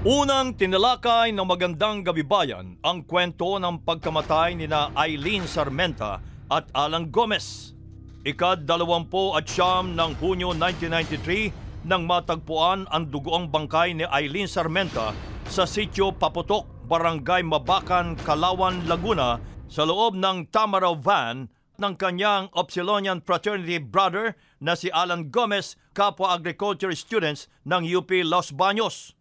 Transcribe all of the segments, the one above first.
Unang tinalakay ng magandang gabi bayan ang kwento ng pagkamatay ni na Eileen Sarmenta at Alan Gomez. Ikad-dalawampu at siyam ng Hunyo 1993 nang matagpuan ang dugoang bangkay ni Eileen Sarmenta sa sitio Paputok, Barangay Mabakan, Kalawan, Laguna sa loob ng Tamaraw van ng kanyang Upsilonian Fraternity brother na si Alan Gomez, kapwa agriculture students ng UP Los Baños.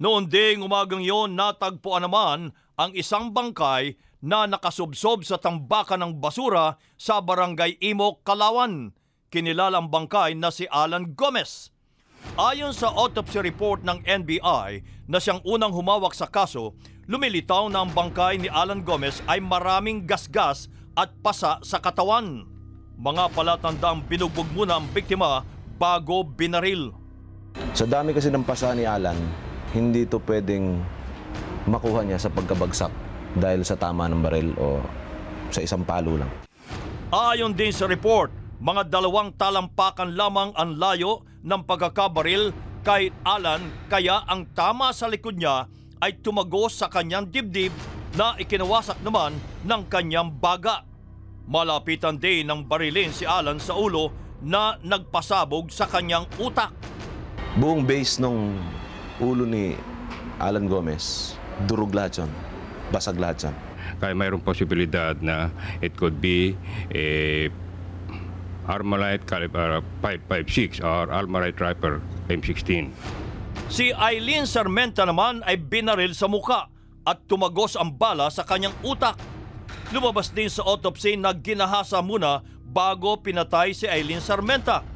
Noon ding umagang yon natagpuan naman ang isang bangkay na nakasubsob sa tambakan ng basura sa barangay Imok, Kalawan. Kinilalang bangkay na si Alan Gomez. Ayon sa autopsy report ng NBI na siyang unang humawak sa kaso, lumilitaw na ang bangkay ni Alan Gomez ay maraming gasgas at pasa sa katawan. Mga palatandang binugbog muna ang biktima bago binaril. Sa dami kasi ng pasa ni Alan, hindi to pwedeng makuha niya sa pagkabagsak dahil sa tama ng baril o sa isang palo lang. Ayon din sa report, mga dalawang talampakan lamang ang layo ng pagkakabaril kay Alan kaya ang tama sa likod niya ay tumagos sa kanyang dibdib na ikinawasak naman ng kanyang baga. Malapitan din ng barilin si Alan sa ulo na nagpasabog sa kanyang utak. Buong base ng ulo ni Alan Gomez, durog lahat yun. Basag lahat yan. Kaya mayroong posibilidad na it could be a Armalite caliber 556 or Armalite Riper M16. Si Eileen Sarmenta naman ay binaril sa muka at tumagos ang bala sa kanyang utak. Lumabas din sa autopsy na ginahasa muna bago pinatay si Eileen Sarmenta.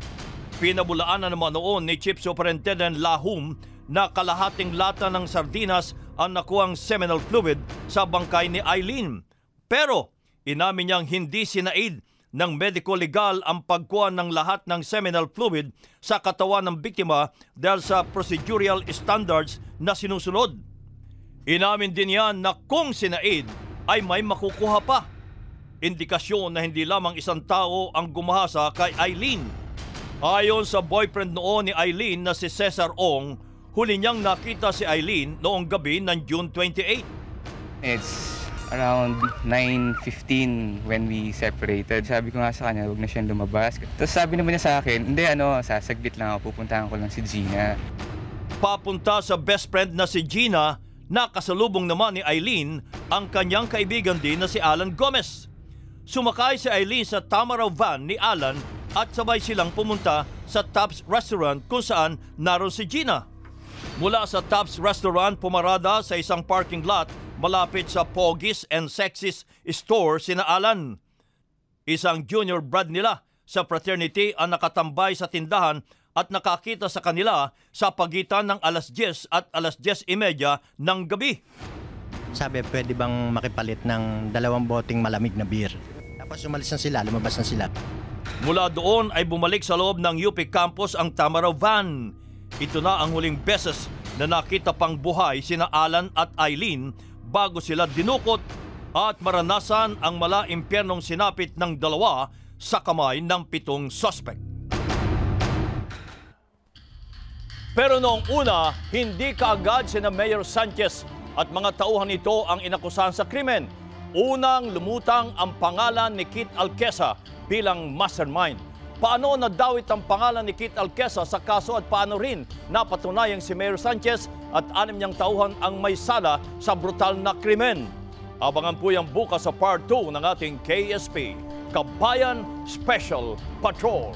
Pinabulaan na naman noon ni Chief Superintendent Lahum na kalahating lata ng sardinas ang nakuhang seminal fluid sa bangkay ni Eileen. Pero inamin niyang hindi sinaid ng medico legal ang pagkuha ng lahat ng seminal fluid sa katawan ng biktima dahil sa procedural standards na sinusunod. Inamin din yan na kung sinaid ay may makukuha pa. Indikasyon na hindi lamang isang tao ang gumahasa kay Eileen. Ayon sa boyfriend noon ni Eileen na si Cesar Ong, huli niyang nakita si Eileen noong gabi ng June 28. It's around 9.15 when we separated. Sabi ko nga sa kanya, huwag na siyang lumabas. Tapos sabi naman niya sa akin, hindi ano, sasaglit lang ako, pupuntahan ko lang si Gina. Papunta sa best friend na si Gina, nakasalubong naman ni Eileen ang kanyang kaibigan din na si Alan Gomez. Sumakay si Eileen sa Tamaraw van ni Alan at sabay silang pumunta sa Tops Restaurant kung saan naroon si Gina. Mula sa Tops Restaurant, pumarada sa isang parking lot malapit sa Pogis and Sexys Store sina Alan. Isang junior brad nila sa fraternity ang nakatambay sa tindahan at nakakita sa kanila sa pagitan ng alas 10 at alas 10.30 ng gabi. Sabi, pwede bang makipalit ng dalawang boteng malamig na beer? Tapos umalis na sila, lumabas na sila. Mula doon ay bumalik sa loob ng UP campus ang Tamaraw van. Ito na ang huling beses na nakita pang buhay sina Alan at Eileen bago sila dinukot at maranasan ang mala impyernong sinapit ng dalawa sa kamay ng pitong suspect. Pero noong una, hindi kaagad sina Mayor Sanchez at mga tauhan nito ang inakusahan sa krimen. Unang lumutang ang pangalan ni Kit Alquesa bilang mastermind. Paano nadawit ang pangalan ni Kit Alquesa sa kaso at paano rin napatunayang si Mayor Sanchez at anim niyang tauhan ang may sala sa brutal na krimen? Abangan po yan bukas sa part 2 ng ating KSP, Kabayan Special Patrol.